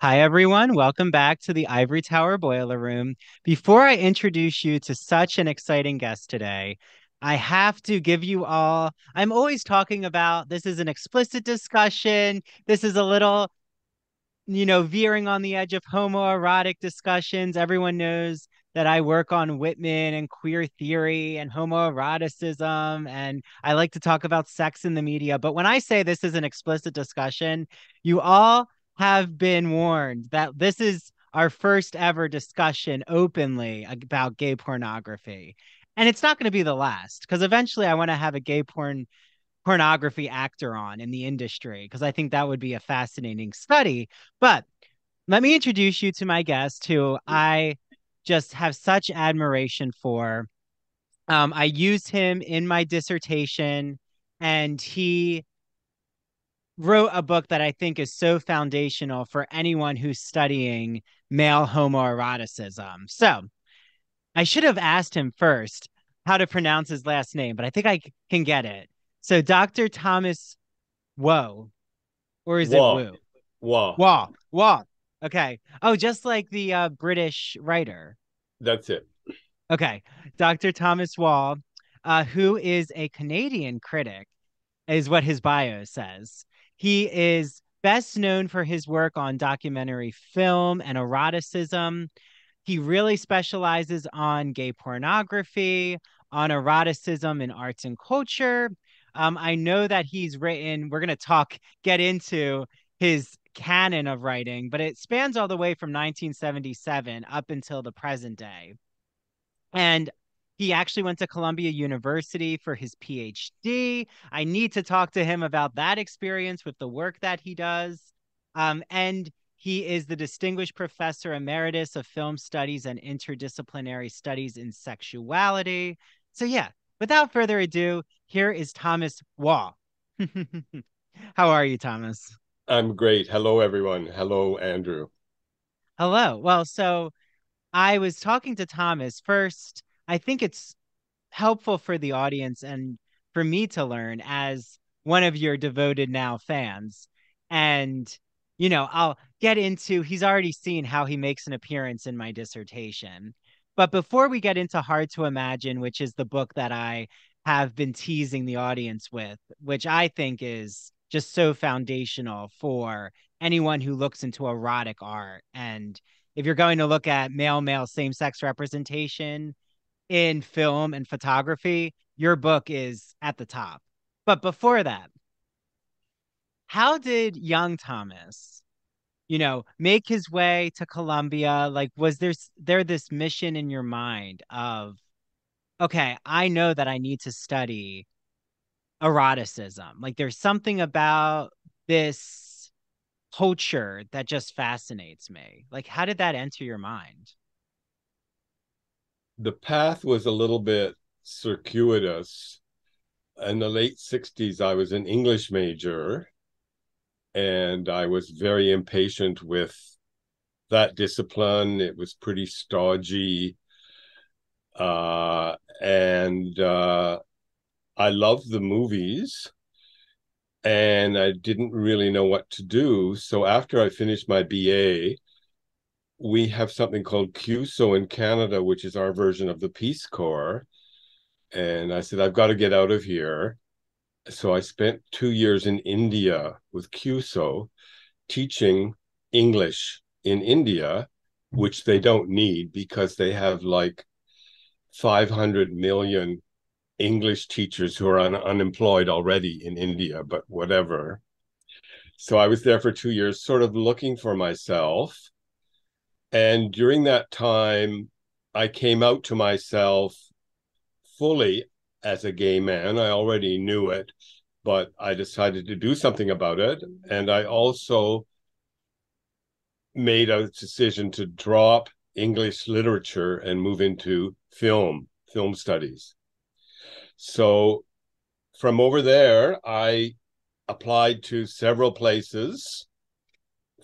Hi, everyone. Welcome back to the Ivory Tower Boiler Room. Before I introduce you to such an exciting guest today, I have to give you all, I'm always talking about this is an explicit discussion. This is a little, you know, veering on the edge of homoerotic discussions. Everyone knows that I work on Whitman and queer theory and homoeroticism, and I like to talk about sex in the media. But when I say this is an explicit discussion, you all have been warned that this is our first ever discussion openly about gay pornography. And it's not going to be the last because eventually I want to have a gay porn pornography actor on in the industry because I think that would be a fascinating study. But let me introduce you to my guest who I just have such admiration for. Um, I used him in my dissertation and he wrote a book that I think is so foundational for anyone who's studying male homoeroticism. So I should have asked him first how to pronounce his last name, but I think I can get it. So Dr. Thomas Whoa. Or is Whoa. it Woo? Whoa. Whoa. Whoa. Okay. Oh, just like the uh, British writer. That's it. Okay. Dr. Thomas Waugh, uh, who is a Canadian critic, is what his bio says. He is best known for his work on documentary film and eroticism. He really specializes on gay pornography, on eroticism in arts and culture. Um, I know that he's written, we're going to talk, get into his canon of writing, but it spans all the way from 1977 up until the present day. And he actually went to Columbia University for his PhD. I need to talk to him about that experience with the work that he does. Um, and he is the Distinguished Professor Emeritus of Film Studies and Interdisciplinary Studies in Sexuality. So, yeah, without further ado, here is Thomas Waugh. How are you, Thomas? I'm great. Hello, everyone. Hello, Andrew. Hello. Well, so I was talking to Thomas first I think it's helpful for the audience and for me to learn as one of your devoted now fans. And, you know, I'll get into, he's already seen how he makes an appearance in my dissertation. But before we get into Hard to Imagine, which is the book that I have been teasing the audience with, which I think is just so foundational for anyone who looks into erotic art. And if you're going to look at male male same sex representation, in film and photography, your book is at the top. But before that, how did young Thomas, you know, make his way to Columbia? Like, was there there this mission in your mind of, okay, I know that I need to study eroticism. Like, there's something about this culture that just fascinates me. Like, how did that enter your mind? The path was a little bit circuitous. In the late 60s, I was an English major and I was very impatient with that discipline. It was pretty stodgy. Uh, and uh, I loved the movies and I didn't really know what to do. So after I finished my BA, we have something called CUSO in Canada, which is our version of the Peace Corps. And I said, I've got to get out of here. So I spent two years in India with CUSO teaching English in India, which they don't need because they have like 500 million English teachers who are un- unemployed already in India, but whatever. So I was there for two years, sort of looking for myself and during that time, I came out to myself fully as a gay man. I already knew it, but I decided to do something about it. And I also made a decision to drop English literature and move into film, film studies. So from over there, I applied to several places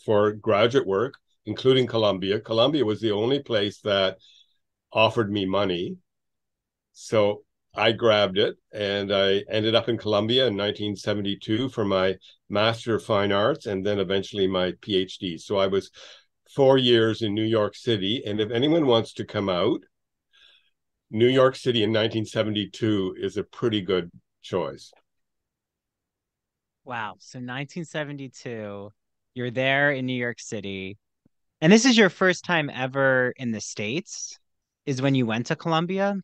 for graduate work including Columbia. Columbia was the only place that offered me money. So I grabbed it and I ended up in Columbia in 1972 for my Master of Fine Arts and then eventually my PhD. So I was four years in New York City. And if anyone wants to come out, New York City in 1972 is a pretty good choice. Wow. So 1972, you're there in New York City. And this is your first time ever in the States, is when you went to Columbia?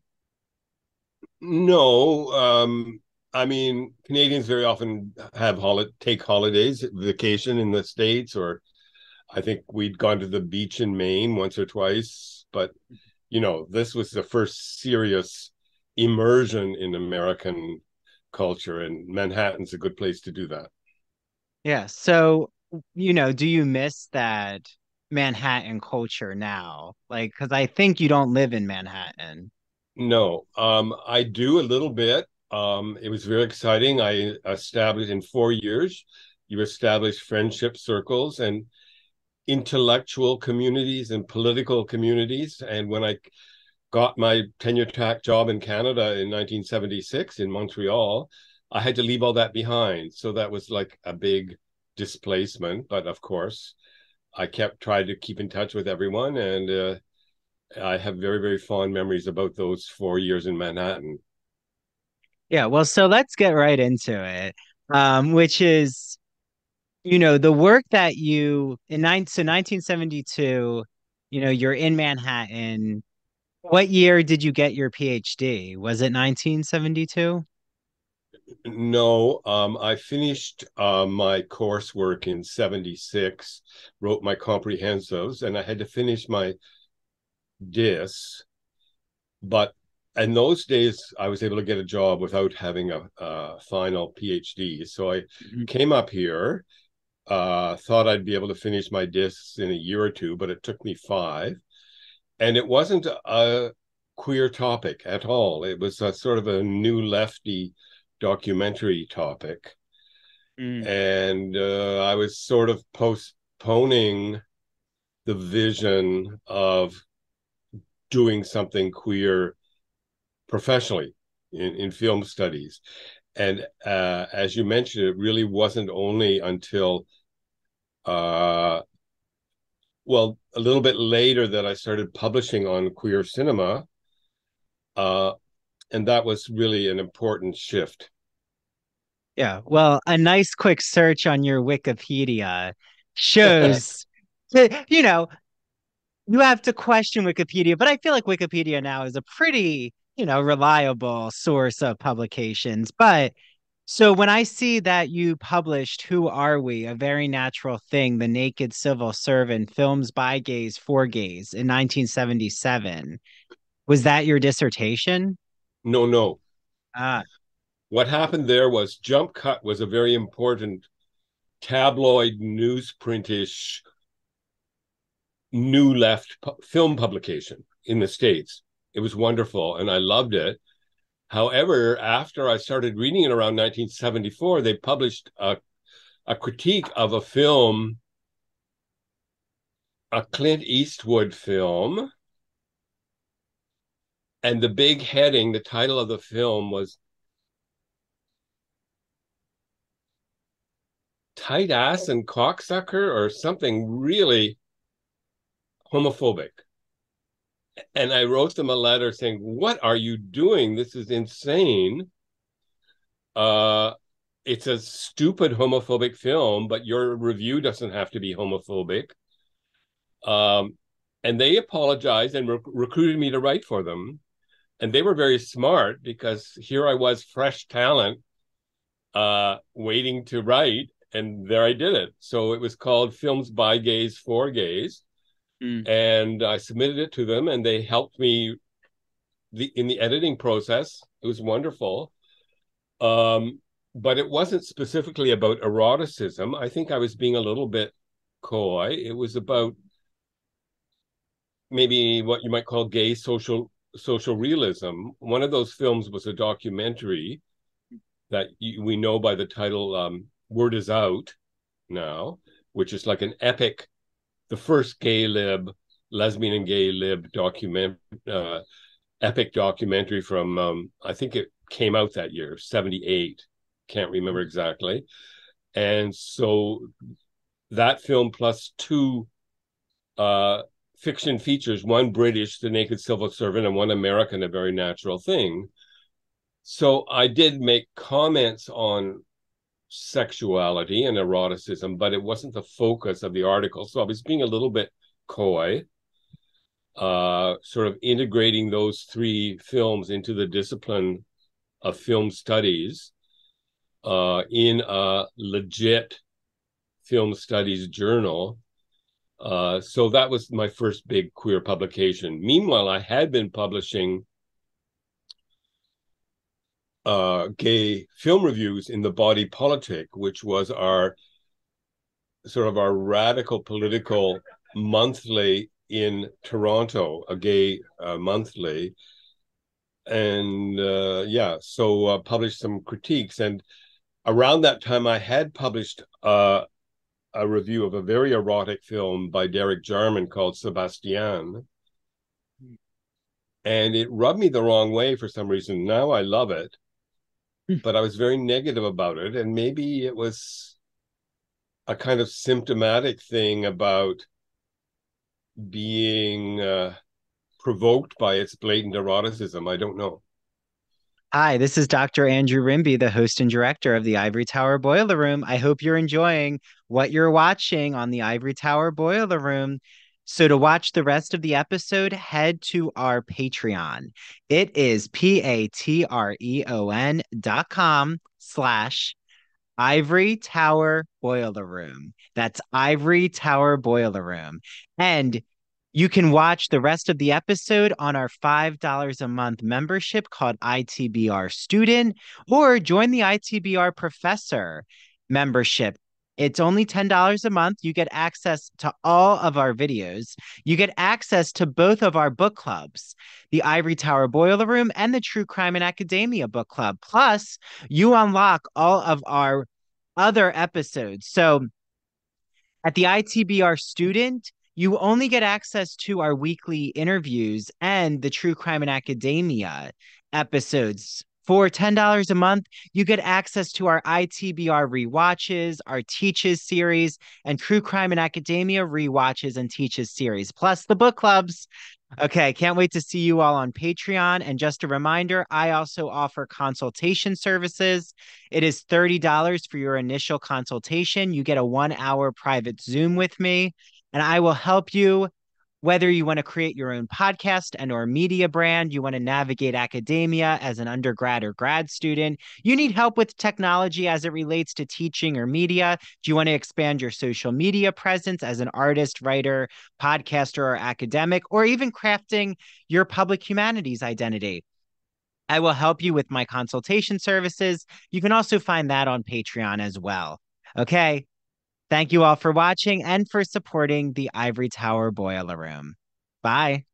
No, um, I mean Canadians very often have holiday take holidays, vacation in the states, or I think we'd gone to the beach in Maine once or twice. But you know, this was the first serious immersion in American culture, and Manhattan's a good place to do that. Yeah. So, you know, do you miss that Manhattan culture now? Like, because I think you don't live in Manhattan. No, um, I do a little bit. Um, it was very exciting. I established in four years, you established friendship circles and intellectual communities and political communities. And when I got my tenure track job in Canada in 1976 in Montreal, I had to leave all that behind. So that was like a big displacement. But of course, I kept trying to keep in touch with everyone and uh, I have very, very fond memories about those four years in Manhattan. Yeah, well, so let's get right into it. Um, which is, you know, the work that you in nine so 1972, you know, you're in Manhattan. What year did you get your PhD? Was it 1972? No, um, I finished uh, my coursework in 76, wrote my comprehensives, and I had to finish my dis, but in those days I was able to get a job without having a, a final PhD. So I mm-hmm. came up here, uh, thought I'd be able to finish my discs in a year or two, but it took me five, and it wasn't a queer topic at all. It was a sort of a new lefty documentary topic. Mm. And uh, I was sort of postponing the vision of doing something queer professionally in, in film studies. And uh, as you mentioned, it really wasn't only until, uh, well, a little bit later that I started publishing on queer cinema. Uh, and that was really an important shift. Yeah. Well, a nice quick search on your Wikipedia shows, you know, you have to question Wikipedia, but I feel like Wikipedia now is a pretty, you know, reliable source of publications. But so when I see that you published Who Are We? A Very Natural Thing, The Naked Civil Servant, Films by Gays for Gays in 1977, was that your dissertation? No, no. Ah. What happened there was Jump Cut was a very important tabloid newsprintish new left pu- film publication in the States. It was wonderful and I loved it. However, after I started reading it around 1974, they published a, a critique of a film, a Clint Eastwood film. And the big heading, the title of the film was Tight Ass and Cocksucker or something really homophobic. And I wrote them a letter saying, What are you doing? This is insane. Uh, it's a stupid homophobic film, but your review doesn't have to be homophobic. Um, and they apologized and recruited me to write for them. And they were very smart because here I was, fresh talent, uh, waiting to write, and there I did it. So it was called Films by Gays for Gays. Mm. And I submitted it to them, and they helped me the in the editing process. It was wonderful. Um, but it wasn't specifically about eroticism. I think I was being a little bit coy. It was about maybe what you might call gay social social realism. One of those films was a documentary that we know by the title um, "Word Is Out" now, which is like an epic the first gay lib, lesbian and gay lib document uh, epic documentary from um, I think it came out that year, 78. Can't remember exactly. And so that film plus two uh, fiction features, one British, The Naked Civil Servant, and one American, A Very Natural Thing. So I did make comments on sexuality and eroticism, but it wasn't the focus of the article. So I was being a little bit coy, uh, sort of integrating those three films into the discipline of film studies uh, in a legit film studies journal. Uh, so that was my first big queer publication. Meanwhile, I had been publishing uh, gay film reviews in the Body Politic, which was our sort of our radical political monthly in Toronto, a gay uh, monthly. And uh, yeah, so uh, published some critiques. And around that time, I had published uh, a review of a very erotic film by Derek Jarman called Sebastiane. And it rubbed me the wrong way for some reason. Now I love it but I was very negative about it. And maybe it was a kind of symptomatic thing about being uh, provoked by its blatant eroticism. I don't know. Hi, this is Dr. Andrew Rimby, the host and director of the Ivory Tower Boiler Room. I hope you're enjoying what you're watching on the Ivory Tower Boiler Room. So to watch the rest of the episode, head to our Patreon. It is P-A-T-R-E-O-N dot com slash Ivory Tower Boiler Room. That's Ivory Tower Boiler Room. And you can watch the rest of the episode on our $5 a month membership called ITBR Student or join the ITBR Professor membership it's only $10 a month. You get access to all of our videos. You get access to both of our book clubs, the Ivory Tower Boiler Room and the True Crime and Academia book club. Plus, you unlock all of our other episodes. So at the ITBR student, you only get access to our weekly interviews and the True Crime and Academia episodes for $10 a month, you get access to our ITBR rewatches, our Teaches series, and True Crime and Academia rewatches and Teaches series, plus the book clubs. Okay, can't wait to see you all on Patreon. And just a reminder, I also offer consultation services. It is $30 for your initial consultation. You get a one hour private Zoom with me, and I will help you whether you want to create your own podcast and or media brand you want to navigate academia as an undergrad or grad student you need help with technology as it relates to teaching or media do you want to expand your social media presence as an artist writer podcaster or academic or even crafting your public humanities identity I will help you with my consultation services. You can also find that on Patreon as well. Okay. Thank you all for watching and for supporting the Ivory Tower Boiler Room. Bye.